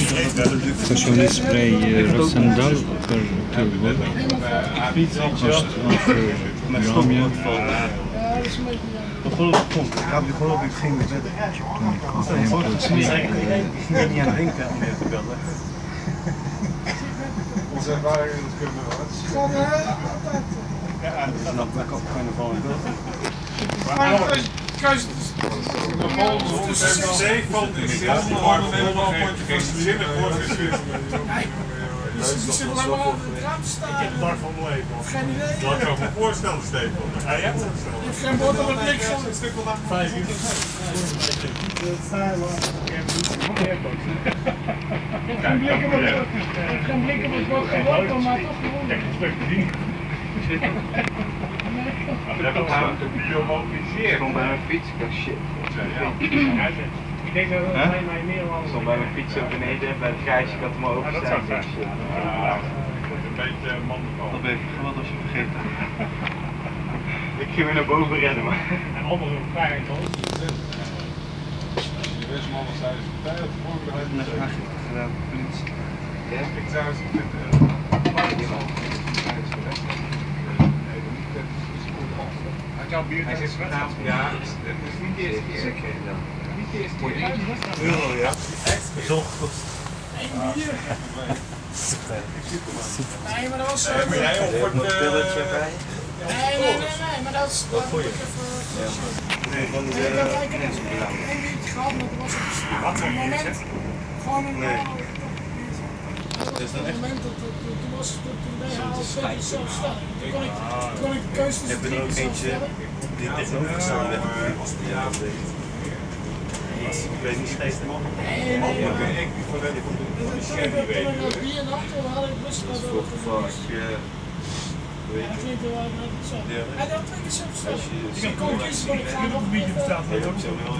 Socialist spray eh, Roosendaal voor Tilburg. Kost van. Dat geloof ik komt. Ik heb geloof ik geen met ik ben niet aan het denken om je te bellen. Onze ervaring in het kunnen wat. Ja, dat kunnen van een beeld. Zeevalt is helemaal hard en potje van zinnig wordt gezwicht. Die zit alleen maar aan het raam te staan. Ik heb het van mijn leven. Geen idee. Laat ik me voorstellen, Stefan. Je hebt het Je hebt geen bord op het van. een stuk wat. Vijf uur. Geen blik op het Geen blik op het bord gewonnen, maar toch gewonnen. Dat heb ik aan de biomodificeerd. stond bij mijn fiets, ik dacht shit. Ik denk dat Huh? hij mij meer Ik stond bij mijn fiets ook beneden, bij het grijsje, ik had hem open dat ik dat is een beetje mandenval. Wat ben je wat was je vergeten? ik ging weer naar boven rennen, maar... En andere vrijheid hoor. De beste mannen zijn ze partij morgen uit Net een aangifte gedaan, politie. Ja? Ik zou dit. Hij zit vanavond, ja, het is niet de eerste keer. Niet de eerste keer. Euro, ja. Nee, maar dat was zo. Jij een pilletje bij. Nee, nee, nee, nee, maar dat is. Wat voor je? Nee, van Nee, de. ik heb minuutje gehad, maar dat was op een moment. Gewoon een. Nee. Dat is een moment dat dat- dat- toen was toen toen twee keer zelfstandig. Toen kon ik, toen kon ik de keuze Je tussen hebt er ook eentje zelf die tegenovergestaan werd. Ja, dat weet ik. Ik weet niet steeds. Nee, nee, nee. Ik het Toen ik toen dat toen had ik dat gevaar. Ja. Weet Ja, je. klinkt wel zo. Ja. Als je Dus ik kon kiezen, kon ik graag nog zo heel